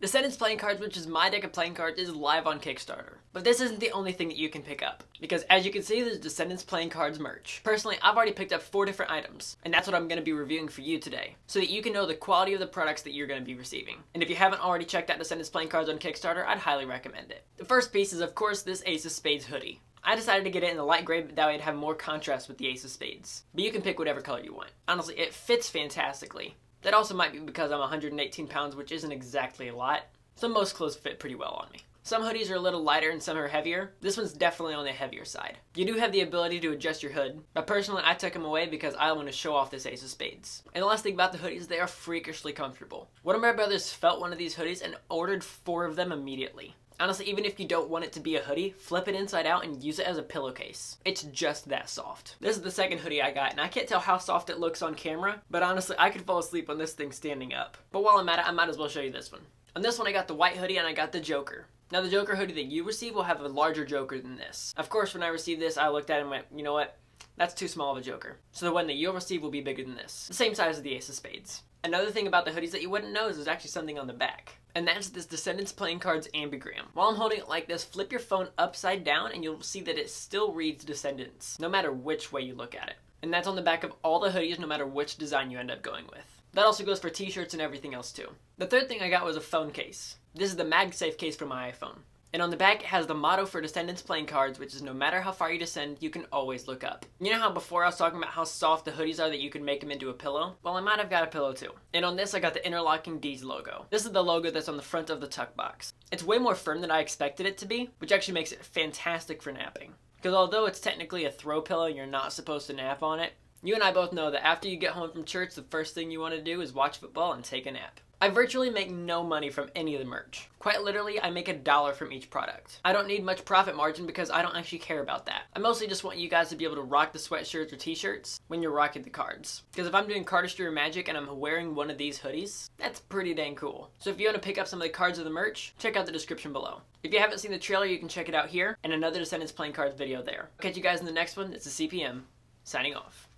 Descendents playing cards, which is my deck of playing cards, is live on Kickstarter. But this isn't the only thing that you can pick up, because as you can see, there's Descendents playing cards merch. Personally, I've already picked up four different items, and that's what I'm going to be reviewing for you today, so that you can know the quality of the products that you're going to be receiving. And if you haven't already checked out Descendents playing cards on Kickstarter, I'd highly recommend it. The first piece is, of course, this Ace of Spades hoodie. I decided to get it in the light gray, but that way it'd have more contrast with the Ace of Spades. But you can pick whatever color you want. Honestly, it fits fantastically. That also might be because I'm 118 pounds, which isn't exactly a lot, so most clothes fit pretty well on me. Some hoodies are a little lighter and some are heavier. This one's definitely on the heavier side. You do have the ability to adjust your hood, but personally I took them away because I want to show off this Ace of Spades. And the last thing about the hoodies, they are freakishly comfortable. One of my brothers felt one of these hoodies and ordered four of them immediately. Honestly, even if you don't want it to be a hoodie, flip it inside out and use it as a pillowcase. It's just that soft. This is the second hoodie I got, and I can't tell how soft it looks on camera, but honestly, I could fall asleep on this thing standing up. But while I'm at it, I might as well show you this one. On this one, I got the white hoodie and I got the Joker. Now, the Joker hoodie that you receive will have a larger Joker than this. Of course, when I received this, I looked at it and went, you know what? That's too small of a Joker. So the one that you'll receive will be bigger than this. The same size as the Ace of Spades. Another thing about the hoodies that you wouldn't know is there's actually something on the back. And that's this Descendents Playing Cards ambigram. While I'm holding it like this, flip your phone upside down and you'll see that it still reads Descendents, no matter which way you look at it. And that's on the back of all the hoodies, no matter which design you end up going with. That also goes for t-shirts and everything else too. The third thing I got was a phone case. This is the MagSafe case for my iPhone. And on the back, it has the motto for Descendents playing cards, which is no matter how far you descend, you can always look up. You know how before I was talking about how soft the hoodies are that you can make them into a pillow? Well, I might have got a pillow too. And on this, I got the interlocking D's logo. This is the logo that's on the front of the tuck box. It's way more firm than I expected it to be, which actually makes it fantastic for napping. Because although it's technically a throw pillow, you're not supposed to nap on it, you and I both know that after you get home from church, the first thing you want to do is watch football and take a nap. I virtually make no money from any of the merch. Quite literally, I make a dollar from each product. I don't need much profit margin because I don't actually care about that. I mostly just want you guys to be able to rock the sweatshirts or t-shirts when you're rocking the cards. Because if I'm doing cardistry or magic and I'm wearing one of these hoodies, that's pretty dang cool. So if you want to pick up some of the cards of the merch, check out the description below. If you haven't seen the trailer, you can check it out here and another Descendents playing cards video there. I'll catch you guys in the next one. It's a CPM, signing off.